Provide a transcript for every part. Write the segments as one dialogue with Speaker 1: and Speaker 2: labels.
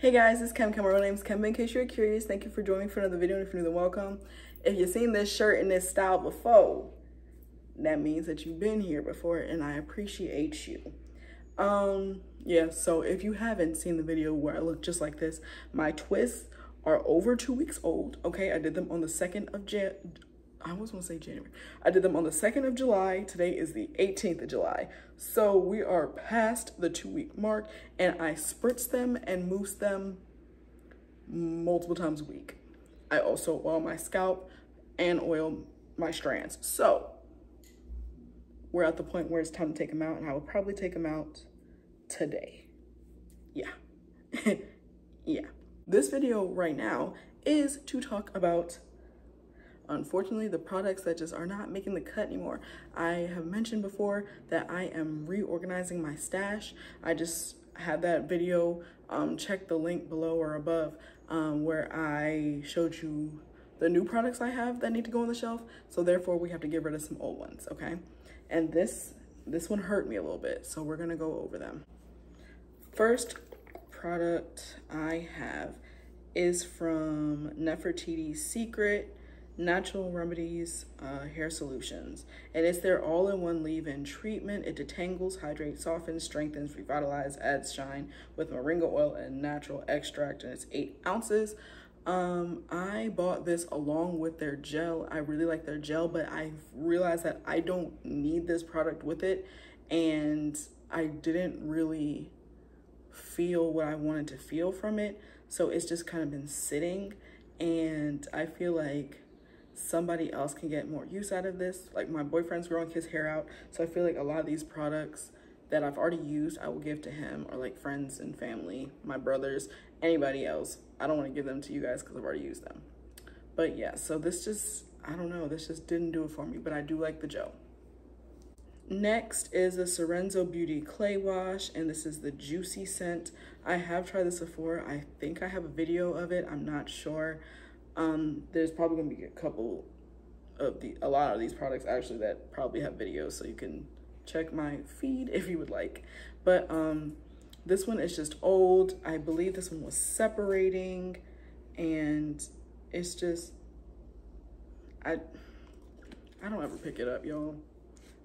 Speaker 1: Hey guys, it's Kem Kem. My name's Kem. In case you're curious, thank you for joining for another video. And if you're new, then welcome. If you've seen this shirt in this style before, that means that you've been here before and I appreciate you. Um, yeah, so if you haven't seen the video where I look just like this, my twists are over two weeks old. Okay, I did them on the 2nd of Jan I was gonna say January. I did them on the 2nd of July. Today is the 18th of July. So we are past the two week mark and I spritz them and mousse them multiple times a week. I also oil my scalp and oil my strands. So we're at the point where it's time to take them out and I will probably take them out today. Yeah, yeah. This video right now is to talk about unfortunately the products that just are not making the cut anymore. I have mentioned before that I am reorganizing my stash. I just had that video, um, check the link below or above um, where I showed you the new products I have that need to go on the shelf. So therefore we have to get rid of some old ones, okay? And this, this one hurt me a little bit. So we're gonna go over them. First product I have is from Nefertiti's Secret Natural Remedies uh, Hair Solutions. And it's their all-in-one leave-in treatment. It detangles, hydrates, softens, strengthens, revitalizes, adds shine with moringa oil and natural extract. And it's eight ounces. Um, I bought this along with their gel. I really like their gel, but I realized that I don't need this product with it. And I didn't really feel what I wanted to feel from it. So it's just kind of been sitting. And I feel like somebody else can get more use out of this. Like my boyfriend's growing his hair out. So I feel like a lot of these products that I've already used, I will give to him or like friends and family, my brothers, anybody else. I don't want to give them to you guys because I've already used them. But yeah, so this just, I don't know, this just didn't do it for me, but I do like the gel. Next is the Sorenzo Beauty Clay Wash, and this is the Juicy Scent. I have tried this before. I think I have a video of it. I'm not sure. Um, there's probably gonna be a couple of the, a lot of these products actually that probably have videos, so you can check my feed if you would like. But um, this one is just old. I believe this one was separating and it's just, I, I don't ever pick it up, y'all.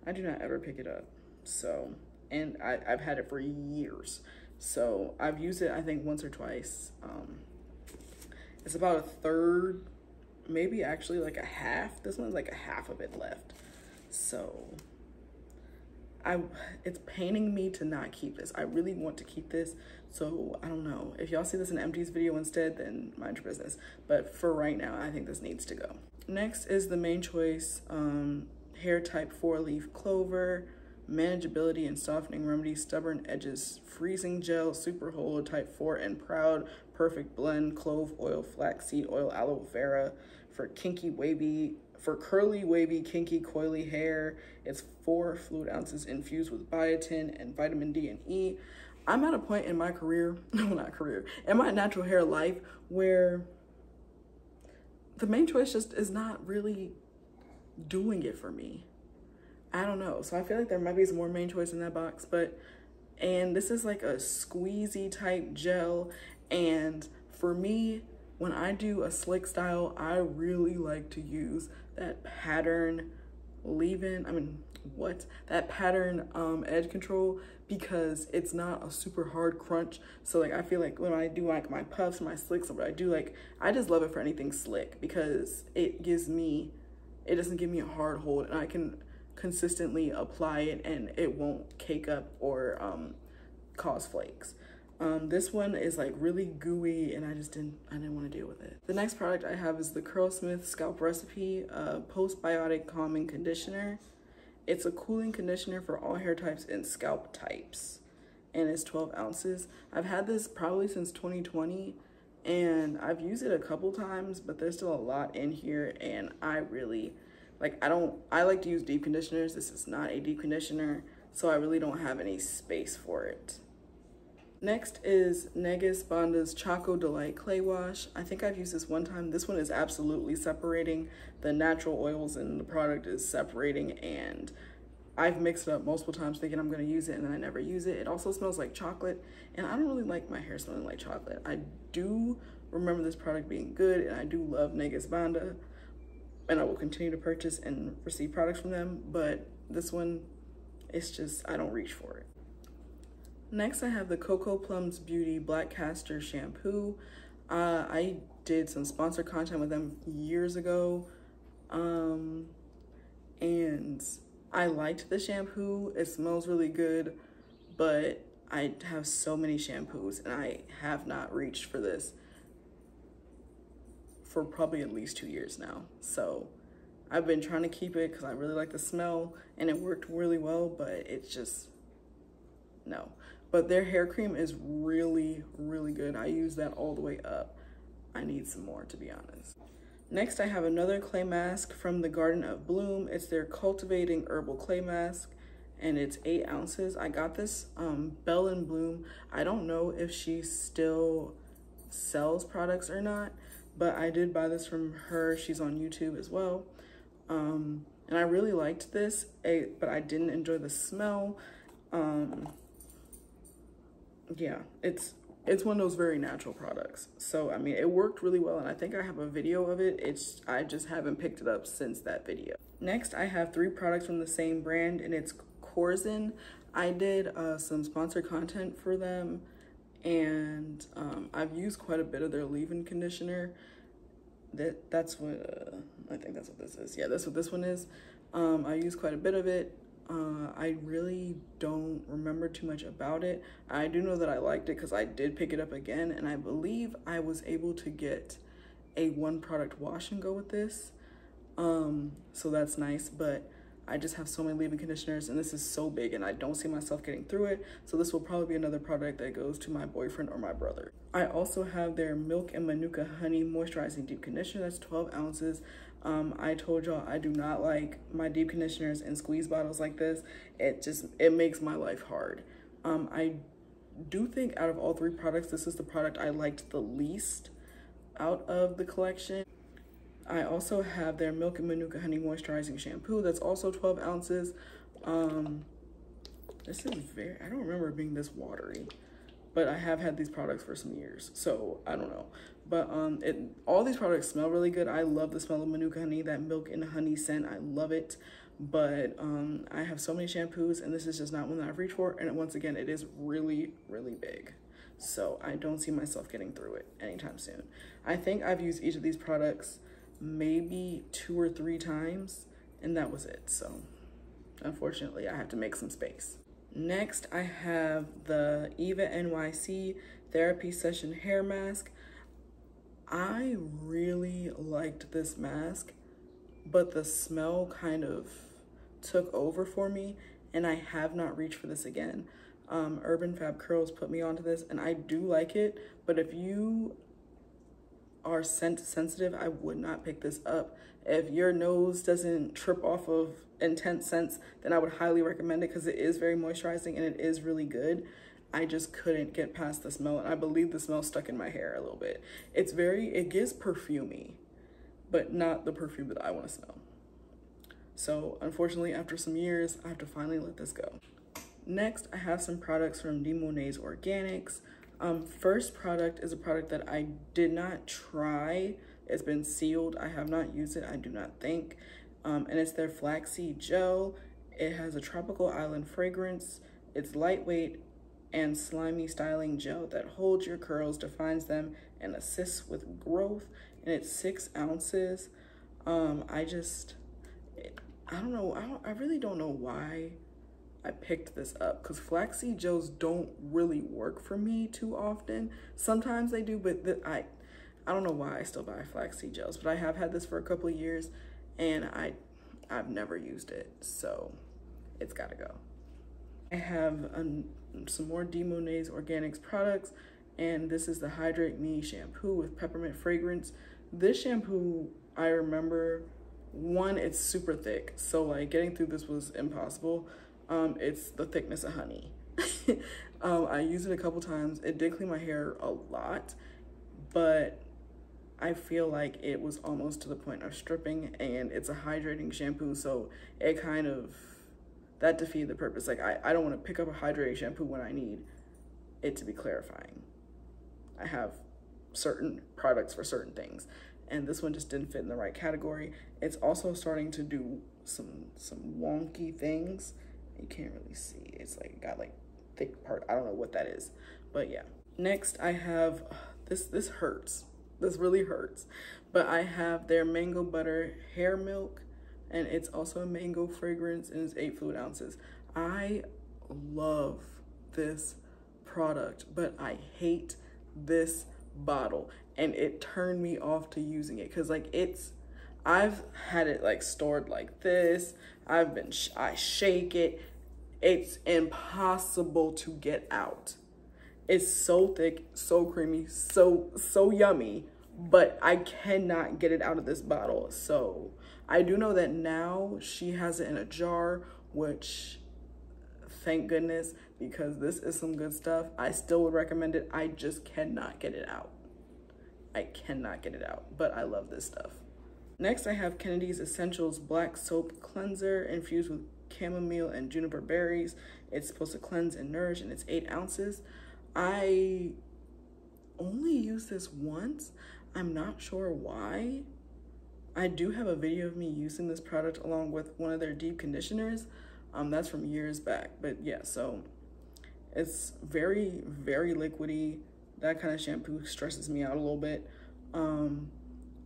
Speaker 1: I do not ever pick it up. So, and I, I've had it for years. So I've used it, I think once or twice. Um, it's about a third, maybe actually like a half. This one's like a half of it left. So I, it's paining me to not keep this. I really want to keep this. So I don't know. If y'all see this in Empty's video instead, then mind your business. But for right now, I think this needs to go. Next is the Mane Choice um, Hair Type 4 Leaf Clover manageability and softening remedy, stubborn edges, freezing gel, super hold type 4 and proud, perfect blend, clove oil, flaxseed oil, aloe vera for kinky wavy, for curly wavy kinky coily hair. It's four fluid ounces infused with biotin and vitamin D and E. I'm at a point in my career, no not career, in my natural hair life where the Mane Choice just is not really doing it for me. I don't know. So I feel like there might be some more Mane Choice in that box, but, and this is like a squeezy type gel. And for me, when I do a slick style, I really like to use that pattern leave-in, I mean, what? That pattern um, edge control because it's not a super hard crunch. So like, I feel like when I do like my puffs, my slicks, what I do like, I just love it for anything slick because it gives me, it doesn't give me a hard hold and I can consistently apply it and it won't cake up or um, cause flakes. Um, this one is like really gooey and I just didn't, I didn't want to deal with it. The next product I have is the Curlsmith Scalp Recipe uh, Postbiotic Calming Conditioner. It's a cooling conditioner for all hair types and scalp types. And it's 12 ounces. I've had this probably since 2020 and I've used it a couple times, but there's still a lot in here and I really like I don't, I like to use deep conditioners. This is not a deep conditioner, so I really don't have any space for it. Next is Negus Bonda's Choco Delight Clay Wash. I think I've used this one time. This one is absolutely separating. The natural oils in the product is separating and I've mixed it up multiple times thinking I'm gonna use it and then I never use it. It also smells like chocolate and I don't really like my hair smelling like chocolate. I do remember this product being good and I do love Negus Banda and I will continue to purchase and receive products from them, but this one, it's just, I don't reach for it. Next, I have the Coco Plums Beauty Black Castor Shampoo. Uh, I did some sponsor content with them years ago. Um, and I liked the shampoo. It smells really good, but I have so many shampoos and I have not reached for this for probably at least two years now. So I've been trying to keep it because I really like the smell and it worked really well, but it's just, no. But their hair cream is really, really good. I use that all the way up. I need some more to be honest. Next, I have another clay mask from the Garden of Bloom. It's their Cultivating Herbal Clay Mask and it's eight ounces. I got this um, Belle in Bloom. I don't know if she still sells products or not, but I did buy this from her. She's on YouTube as well. Um, and I really liked this, but I didn't enjoy the smell. Um, yeah, it's it's one of those very natural products. So, I mean, it worked really well and I think I have a video of it. It's I just haven't picked it up since that video. Next, I have three products from the same brand and it's Corzin. I did uh, some sponsored content for them and um, I've used quite a bit of their leave-in conditioner. That That's what, uh, I think that's what this is. Yeah, that's what this one is. Um, I use quite a bit of it. Uh, I really don't remember too much about it. I do know that I liked it because I did pick it up again and I believe I was able to get a one product wash and go with this. Um, so that's nice, but I just have so many leave-in conditioners and this is so big and I don't see myself getting through it. So this will probably be another product that goes to my boyfriend or my brother. I also have their Milk and Manuka Honey Moisturizing Deep Conditioner. That's 12 ounces. Um, I told y'all I do not like my deep conditioners in squeeze bottles like this. It just, it makes my life hard. Um, I do think out of all three products, this is the product I liked the least out of the collection. I also have their Milk and Manuka Honey Moisturizing Shampoo. That's also 12 ounces. Um, this is very, I don't remember being this watery but I have had these products for some years, so I don't know. But um, it all these products smell really good. I love the smell of Manuka honey, that milk and honey scent. I love it. But um, I have so many shampoos, and this is just not one that I've reached for. And once again, it is really, really big. So I don't see myself getting through it anytime soon. I think I've used each of these products maybe two or three times, and that was it. So unfortunately, I have to make some space. Next, I have the Eva NYC Therapy Session Hair Mask. I really liked this mask, but the smell kind of took over for me and I have not reached for this again. Um, Urban Fab Curls put me onto this and I do like it, but if you are scent sensitive, I would not pick this up. If your nose doesn't trip off of intense scents, then I would highly recommend it because it is very moisturizing and it is really good. I just couldn't get past the smell and I believe the smell stuck in my hair a little bit. It's very, it gives perfumey, but not the perfume that I want to smell. So unfortunately, after some years, I have to finally let this go. Next, I have some products from Demonese Organics. Um, first product is a product that I did not try. It's been sealed. I have not used it, I do not think. Um, and it's their flaxseed gel. It has a tropical island fragrance. It's lightweight and slimy styling gel that holds your curls, defines them, and assists with growth. And it's six ounces. Um, I just, I don't know, I, don't, I really don't know why I picked this up because flaxseed gels don't really work for me too often. Sometimes they do, but the, I, I don't know why I still buy flaxseed gels, but I have had this for a couple of years and I, I've never used it, so it's gotta go. I have um, some more Demonese Organics products, and this is the Hydrate Me shampoo with peppermint fragrance. This shampoo, I remember, one, it's super thick, so like getting through this was impossible. Um, it's the thickness of honey. um, I used it a couple times. It did clean my hair a lot, but I feel like it was almost to the point of stripping and it's a hydrating shampoo. So it kind of that defeated the purpose. Like I, I don't want to pick up a hydrating shampoo when I need it to be clarifying. I have certain products for certain things and this one just didn't fit in the right category. It's also starting to do some some wonky things. You can't really see. It's like got like thick part. I don't know what that is, but yeah. Next, I have uh, this. This hurts. This really hurts, but I have their mango butter hair milk, and it's also a mango fragrance, and it's eight fluid ounces. I love this product, but I hate this bottle and it turned me off to using it because like it's I've had it like stored like this. I've been sh I shake it. It's impossible to get out. It's so thick, so creamy, so so yummy, but I cannot get it out of this bottle. So I do know that now she has it in a jar, which thank goodness because this is some good stuff. I still would recommend it. I just cannot get it out. I cannot get it out, but I love this stuff. Next, I have Kennedy's Essentials Black Soap Cleanser infused with chamomile and juniper berries. It's supposed to cleanse and nourish, and it's eight ounces. I only used this once. I'm not sure why. I do have a video of me using this product along with one of their deep conditioners. Um, that's from years back, but yeah, so it's very, very liquidy that kind of shampoo stresses me out a little bit. Um,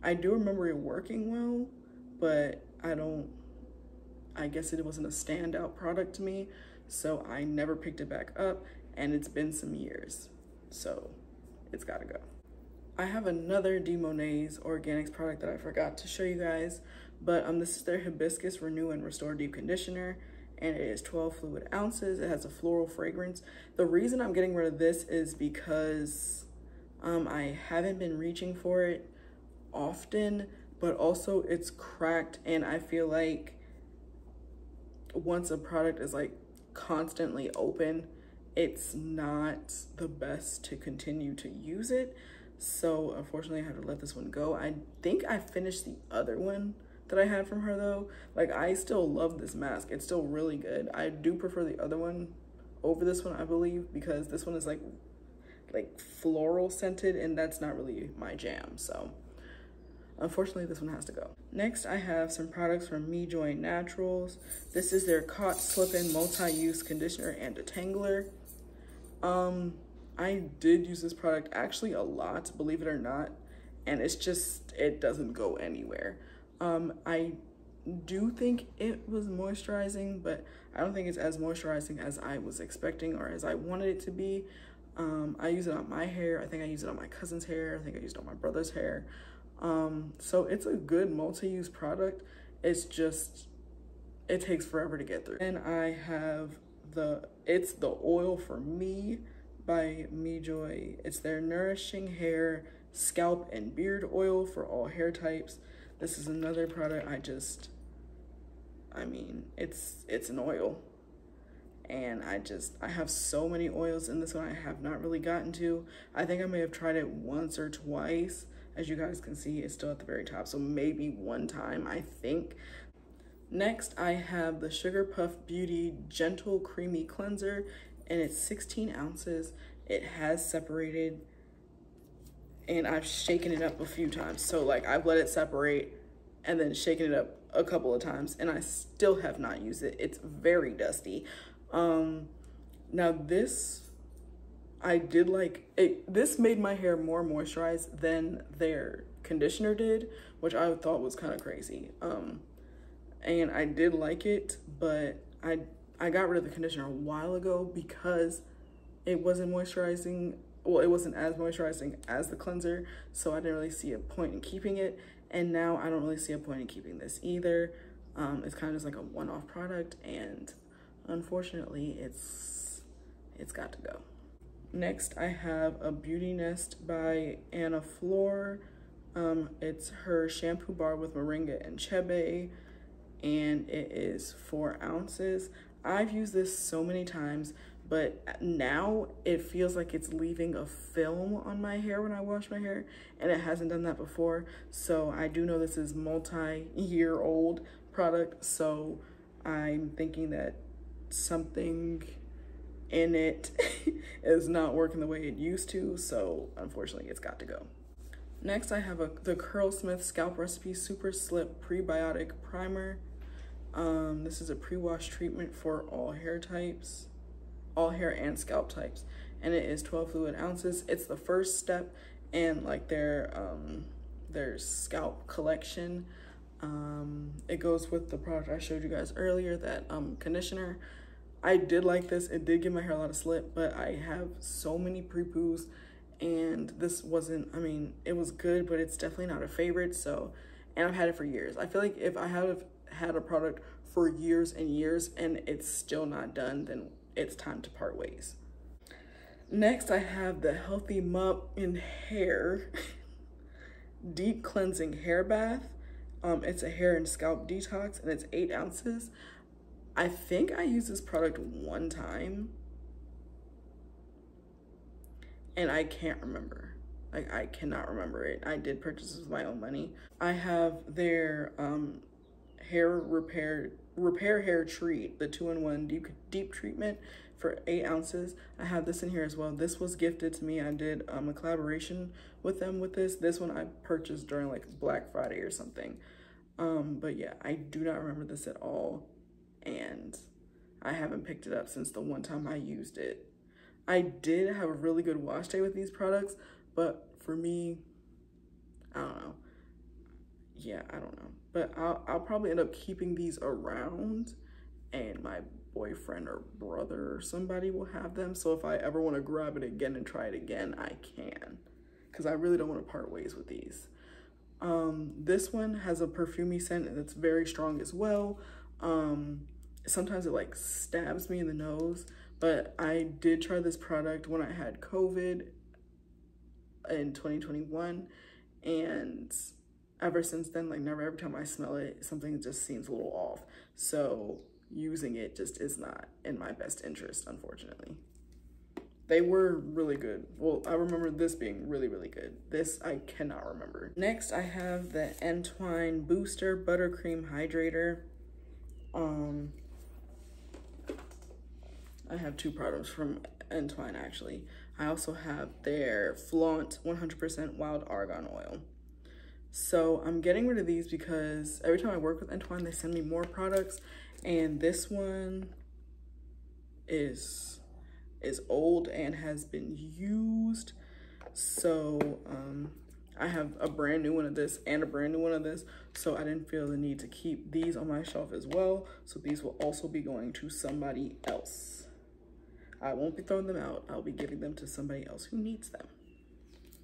Speaker 1: I do remember it working well, but I don't, I guess it wasn't a standout product to me. So I never picked it back up and it's been some years. So it's gotta go. I have another De Demonese Organics product that I forgot to show you guys, but um, this is their Hibiscus Renew and Restore Deep Conditioner and it is 12 fluid ounces. It has a floral fragrance. The reason I'm getting rid of this is because um, I haven't been reaching for it often, but also it's cracked and I feel like once a product is like constantly open, it's not the best to continue to use it. So unfortunately I had to let this one go. I think I finished the other one that I had from her though. Like I still love this mask. It's still really good. I do prefer the other one over this one, I believe, because this one is like like floral scented and that's not really my jam. So unfortunately this one has to go. Next, I have some products from MeJoy Naturals. This is their Caught Slip-In Multi-Use Conditioner and Detangler. Um, I did use this product actually a lot, believe it or not, and it's just, it doesn't go anywhere. Um, I do think it was moisturizing, but I don't think it's as moisturizing as I was expecting or as I wanted it to be. Um, I use it on my hair. I think I use it on my cousin's hair. I think I used it on my brother's hair. Um, so it's a good multi-use product. It's just, it takes forever to get through. And I have the, it's the oil for me by MeJoy. It's their nourishing hair, scalp and beard oil for all hair types. This is another product I just, I mean, it's it's an oil. And I just, I have so many oils in this one I have not really gotten to. I think I may have tried it once or twice. As you guys can see, it's still at the very top. So maybe one time, I think. Next, I have the Sugar Puff Beauty Gentle Creamy Cleanser, and it's 16 ounces. It has separated and I've shaken it up a few times. So like I've let it separate and then shaken it up a couple of times and I still have not used it. It's very dusty. Um, now this, I did like, it. this made my hair more moisturized than their conditioner did, which I thought was kind of crazy. Um, and I did like it, but I, I got rid of the conditioner a while ago because it wasn't moisturizing well, it wasn't as moisturizing as the cleanser, so I didn't really see a point in keeping it. And now I don't really see a point in keeping this either. Um, it's kind of just like a one-off product, and unfortunately, it's it's got to go. Next, I have a Beauty Nest by Anna Flor. Um, it's her shampoo bar with moringa and chebe, and it is four ounces. I've used this so many times but now it feels like it's leaving a film on my hair when I wash my hair and it hasn't done that before. So I do know this is multi-year old product. So I'm thinking that something in it is not working the way it used to. So unfortunately it's got to go. Next, I have a, the Curlsmith Scalp Recipe Super Slip Prebiotic Primer. Um, this is a pre-wash treatment for all hair types, all hair and scalp types. And it is 12 fluid ounces. It's the first step in like their, um, their scalp collection. Um, it goes with the product I showed you guys earlier, that um, conditioner. I did like this. It did give my hair a lot of slip, but I have so many pre-poos and this wasn't, I mean, it was good, but it's definitely not a favorite. So, and I've had it for years. I feel like if I have had a product for years and years and it's still not done, then it's time to part ways. Next, I have the Healthy Mop in Hair Deep Cleansing Hair Bath. Um, it's a hair and scalp detox and it's eight ounces. I think I used this product one time and I can't remember. Like I cannot remember it. I did purchase this with my own money. I have their um, hair repair repair hair treat, the two-in-one deep deep treatment for eight ounces. I have this in here as well. This was gifted to me. I did um, a collaboration with them with this. This one I purchased during like Black Friday or something. Um, but yeah, I do not remember this at all. And I haven't picked it up since the one time I used it. I did have a really good wash day with these products, but for me, I don't know. Yeah, I don't know. But I'll, I'll probably end up keeping these around and my boyfriend or brother or somebody will have them. So if I ever want to grab it again and try it again, I can. Because I really don't want to part ways with these. Um, this one has a perfumey scent that's very strong as well. Um, sometimes it like stabs me in the nose. But I did try this product when I had COVID in 2021. And ever since then, like never every time I smell it, something just seems a little off. So using it just is not in my best interest, unfortunately. They were really good. Well, I remember this being really, really good. This I cannot remember. Next, I have the Entwine Booster Buttercream Hydrator. Um, I have two products from Entwine actually. I also have their Flaunt 100% Wild Argan Oil. So I'm getting rid of these because every time I work with Entwine, they send me more products. And this one is, is old and has been used. So um, I have a brand new one of this and a brand new one of this. So I didn't feel the need to keep these on my shelf as well. So these will also be going to somebody else. I won't be throwing them out. I'll be giving them to somebody else who needs them.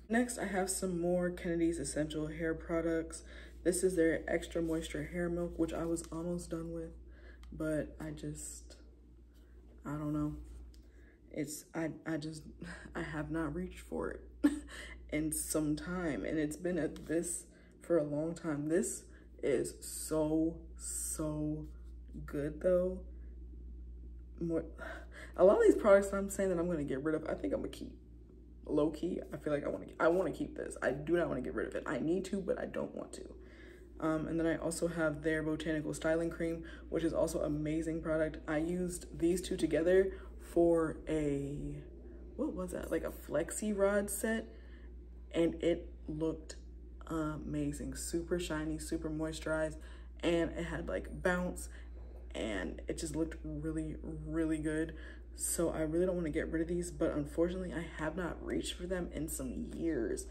Speaker 1: Next, I have some more Kennedy's Essential Hair Products. This is their Extra Moisture Hair Milk, which I was almost done with, but I just, I don't know. It's, I, I just, I have not reached for it in some time, and it's been at this for a long time. This is so, so good though. More, a lot of these products I'm saying that I'm to get rid of, I think I'm to keep. Low key, I feel like I want to I want to keep this. I do not want to get rid of it. I need to, but I don't want to. Um, and then I also have their Botanical Styling Cream, which is also amazing product. I used these two together for a, what was that? Like a flexi rod set. And it looked amazing. Super shiny, super moisturized. And it had like bounce and it just looked really, really good. So I really don't want to get rid of these, but unfortunately I have not reached for them in some years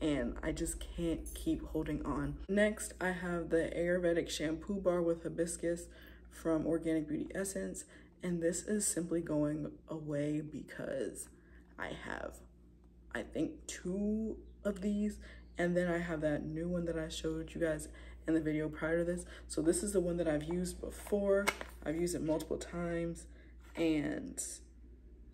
Speaker 1: and I just can't keep holding on. Next, I have the Ayurvedic shampoo bar with hibiscus from Organic Beauty Essence. And this is simply going away because I have, I think two of these. And then I have that new one that I showed you guys in the video prior to this. So this is the one that I've used before. I've used it multiple times and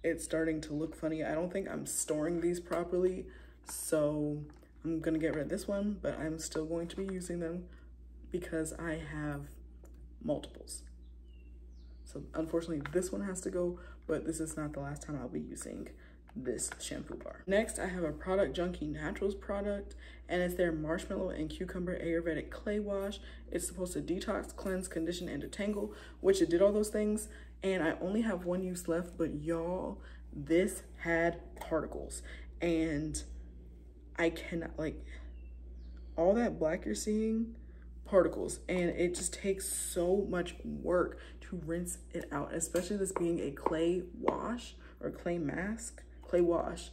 Speaker 1: it's starting to look funny. I don't think I'm storing these properly, so I'm gonna get rid of this one, but I'm still going to be using them because I have multiples. So unfortunately, this one has to go, but this is not the last time I'll be using this shampoo bar. Next, I have a Product Junkie Naturals product, and it's their Marshmallow and Cucumber Ayurvedic Clay Wash. It's supposed to detox, cleanse, condition, and detangle, which it did all those things, and I only have one use left, but y'all, this had particles. And I cannot like all that black you're seeing particles. And it just takes so much work to rinse it out, especially this being a clay wash or clay mask, clay wash.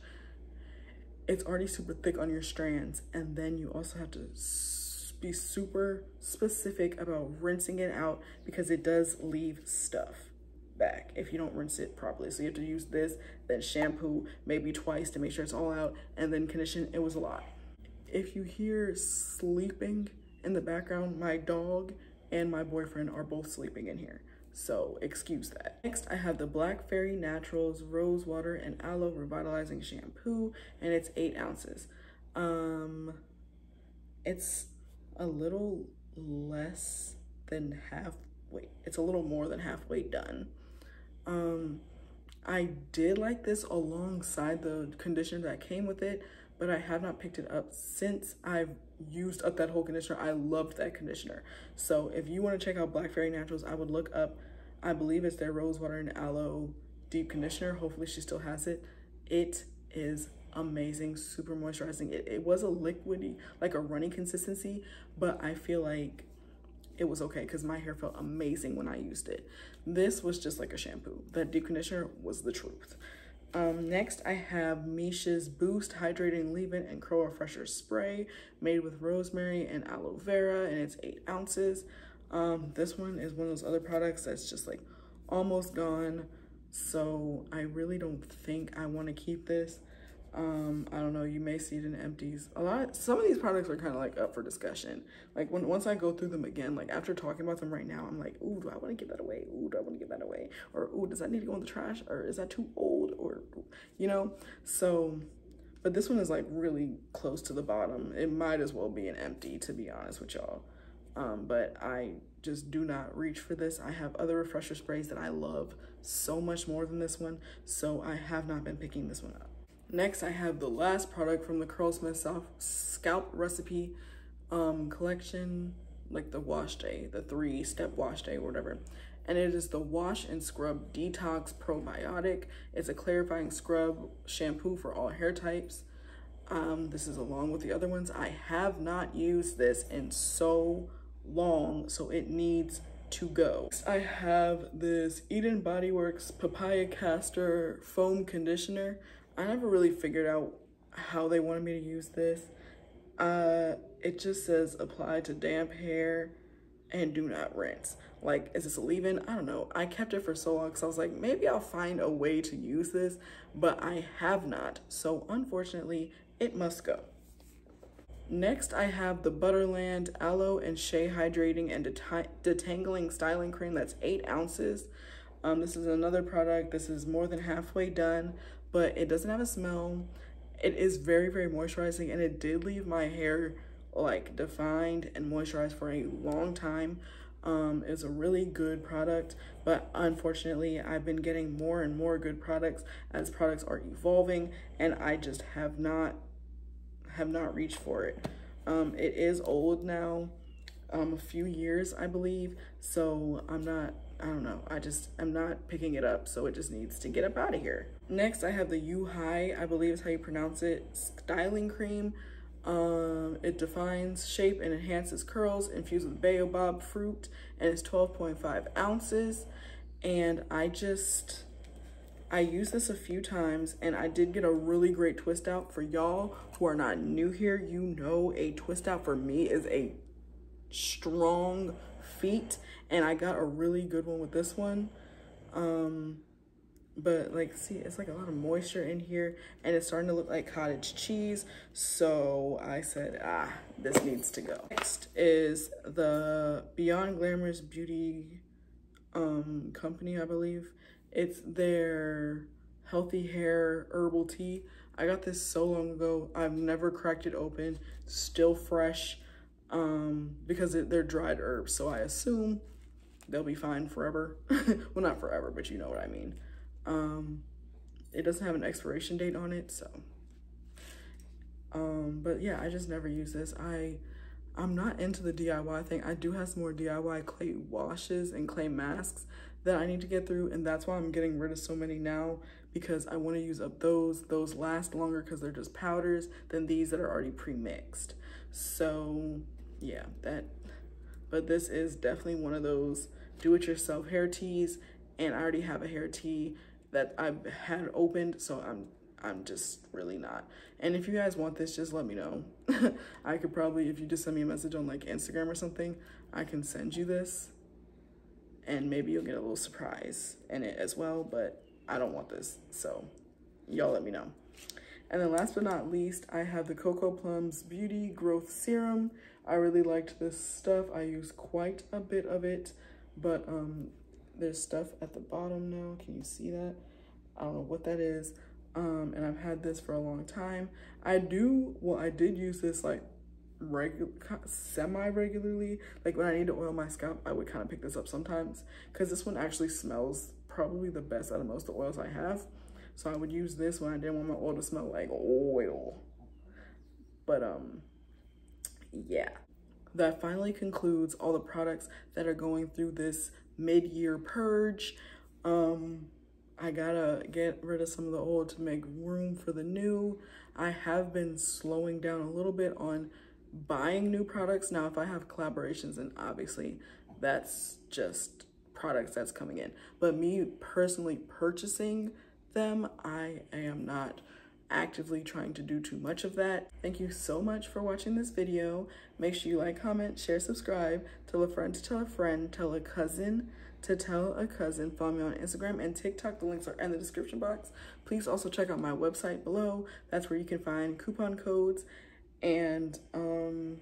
Speaker 1: It's already super thick on your strands. And then you also have to be super specific about rinsing it out because it does leave stuff back if you don't rinse it properly. So you have to use this, then shampoo maybe twice to make sure it's all out and then condition. It was a lot. If you hear sleeping in the background, my dog and my boyfriend are both sleeping in here. So excuse that. Next, I have the Black Fairy Naturals Rose Water and Aloe Revitalizing Shampoo, and it's eight ounces. Um, it's a little less than half, wait, It's a little more than halfway done. Um, I did like this alongside the conditioner that came with it, but I have not picked it up since I've used up that whole conditioner. I loved that conditioner. So if you want to check out Black Fairy Naturals, I would look up, I believe it's their Rose Water and Aloe Deep Conditioner. Hopefully she still has it. It is amazing, super moisturizing. It, it was a liquidy, like a runny consistency, but I feel like it was okay because my hair felt amazing when I used it. This was just like a shampoo. That deep conditioner was the truth. Um, next, I have Missha's Boost Hydrating Leave-In and Curl Refresher Spray made with rosemary and aloe vera, and it's eight ounces. Um, this one is one of those other products that's just like almost gone, so I really don't think I want to keep this. Um, I don't know, you may see it in empties. A lot, some of these products are kind of like up for discussion. Like when once I go through them again, like after talking about them right now, I'm like, ooh, do I want to give that away? Ooh, do I want to give that away? Or ooh, does that need to go in the trash? Or is that too old? Or, you know? So, but this one is like really close to the bottom. It might as well be an empty, to be honest with y'all. Um, but I just do not reach for this. I have other refresher sprays that I love so much more than this one. So I have not been picking this one up. Next, I have the last product from the Curlsmith Soft Scalp Recipe um, collection, like the wash day, the three step wash day or whatever. And it is the Wash and Scrub Detox Probiotic. It's a clarifying scrub shampoo for all hair types. Um, this is along with the other ones. I have not used this in so long, so it needs to go. I have this Eden Body Works Papaya Castor Foam Conditioner. I never really figured out how they wanted me to use this. Uh, it just says apply to damp hair and do not rinse. Like, is this a leave-in? I don't know. I kept it for so long because I was like, maybe I'll find a way to use this, but I have not. So unfortunately, it must go. Next, I have the Butterland Aloe and Shea Hydrating and Detangling Styling Cream that's eight ounces. Um, this is another product. This is more than halfway done but it doesn't have a smell. It is very, very moisturizing and it did leave my hair like defined and moisturized for a long time. Um, it's a really good product, but unfortunately I've been getting more and more good products as products are evolving and I just have not, have not reached for it. Um, it is old now, um, a few years, I believe. So I'm not, I don't know. I just, I'm not picking it up. So it just needs to get up out of here. Next, I have the U I believe is how you pronounce it, styling cream. Um, it defines shape and enhances curls infused with baobab fruit and it's 12.5 ounces. And I just, I used this a few times and I did get a really great twist out for y'all who are not new here. You know, a twist out for me is a strong feet and I got a really good one with this one. Um, but like see it's like a lot of moisture in here and it's starting to look like cottage cheese. So i said ah this needs to go. Next is the beyond glamorous beauty um company i believe. It's their healthy hair herbal tea. I got this so long ago. I've never cracked it open. Still fresh um because they're dried herbs so i assume they'll be fine forever well not forever but you know what i mean um, it doesn't have an expiration date on it, so. Um, but yeah, I just never use this. I, I'm not into the DIY thing. I do have some more DIY clay washes and clay masks that I need to get through and that's why I'm getting rid of so many now because I want to use up those. Those last longer because they're just powders than these that are already pre-mixed. So yeah, that, but this is definitely one of those do-it-yourself hair teas and I already have a hair tea that I've had opened so I'm I'm just really not. And if you guys want this, just let me know. I could probably, if you just send me a message on like Instagram or something, I can send you this and maybe you'll get a little surprise in it as well, but I don't want this. So y'all let me know. And then last but not least, I have the Coco Plums Beauty Growth Serum. I really liked this stuff. I use quite a bit of it, but um, there's stuff at the bottom now. Can you see that? I don't know what that is. Um, and I've had this for a long time. I do, well, I did use this like regular, semi-regularly. Like when I need to oil my scalp, I would kind of pick this up sometimes because this one actually smells probably the best out of most of the oils I have. So I would use this when I didn't want my oil to smell like oil. But um, yeah. That finally concludes all the products that are going through this mid-year purge. Um, I gotta get rid of some of the old to make room for the new. I have been slowing down a little bit on buying new products. Now, if I have collaborations, and obviously that's just products that's coming in. But me personally purchasing them, I am not actively trying to do too much of that. Thank you so much for watching this video. Make sure you like, comment, share, subscribe, tell a friend to tell a friend, tell a cousin, to tell a cousin. Follow me on Instagram and TikTok. The links are in the description box. Please also check out my website below. That's where you can find coupon codes. And um,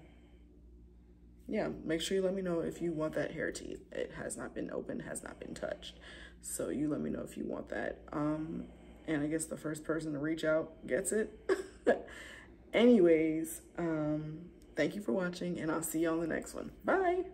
Speaker 1: yeah, make sure you let me know if you want that hair tea. It has not been opened, has not been touched. So you let me know if you want that. Um, and I guess the first person to reach out gets it. Anyways, um, thank you for watching and I'll see you on the next one. Bye.